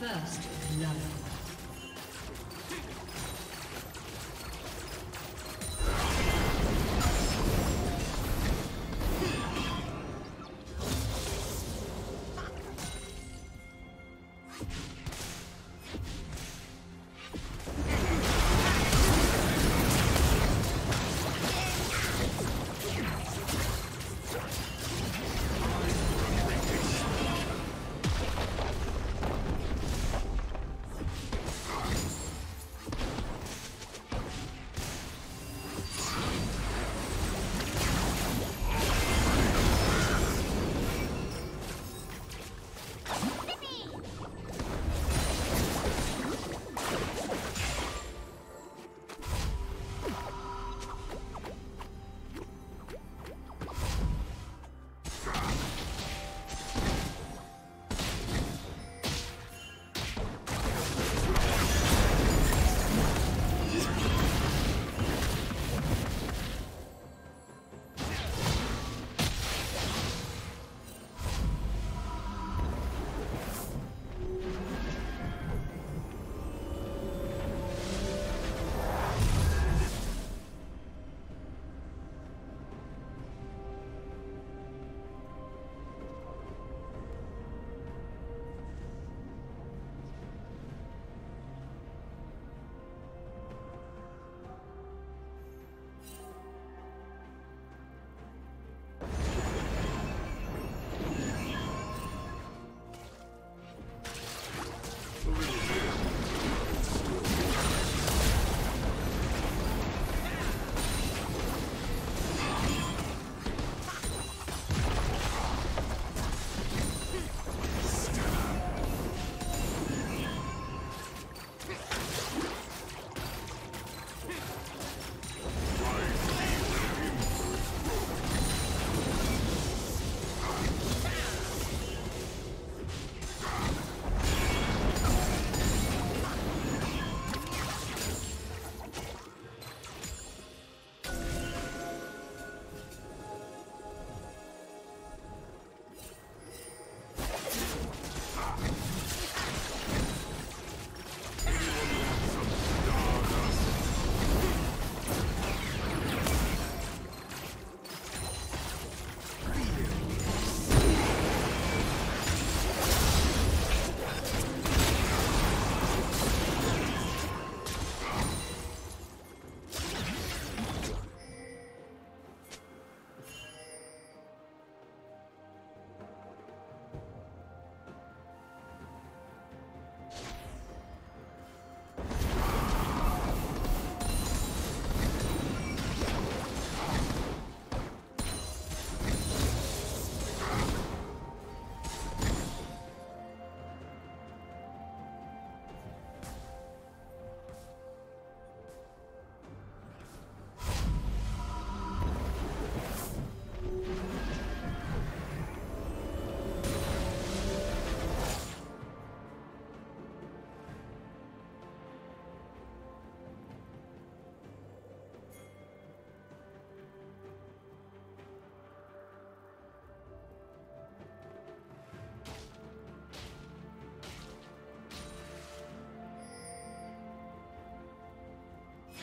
First love.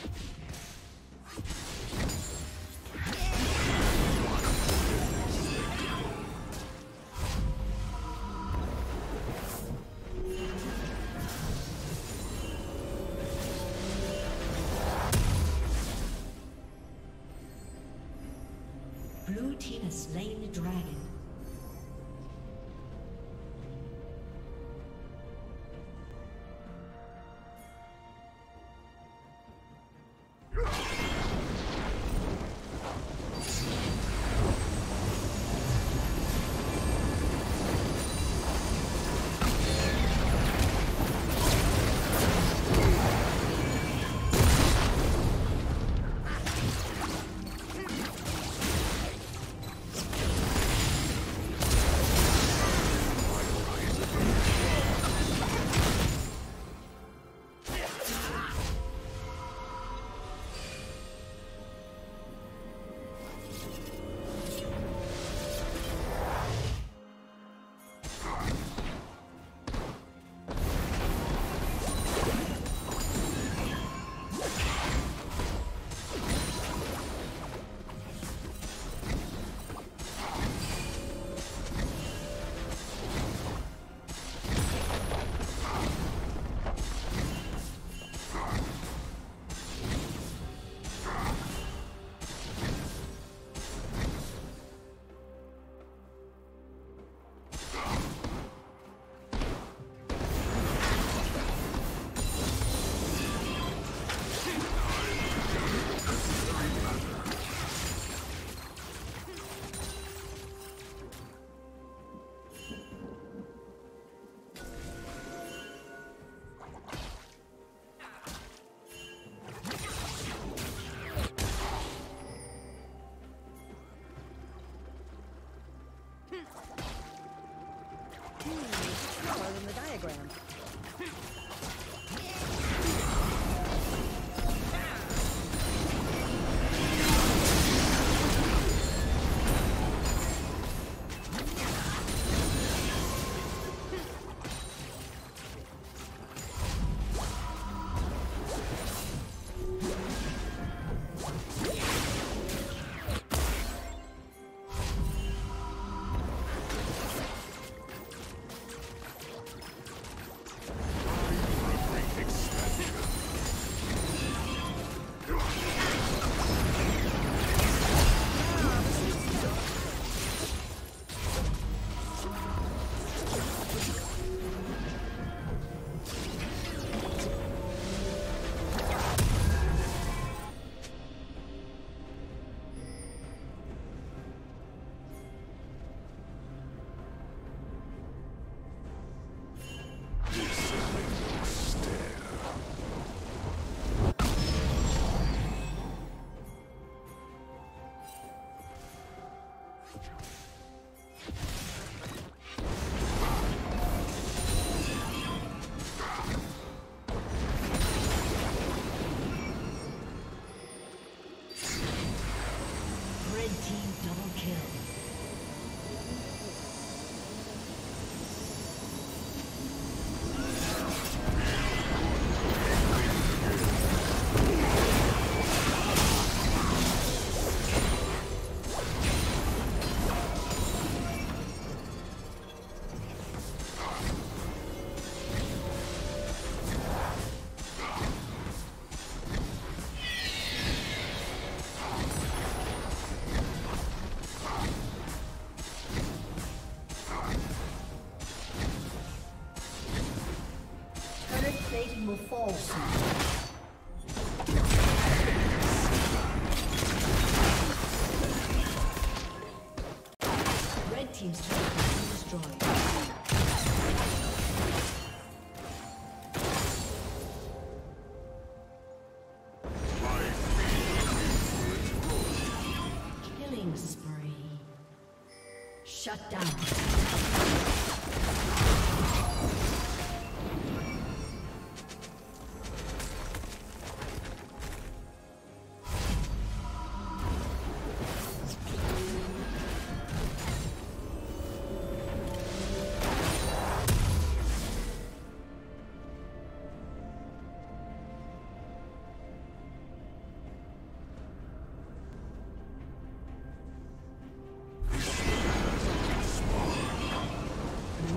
Dragon. Shut down.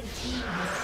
Red team has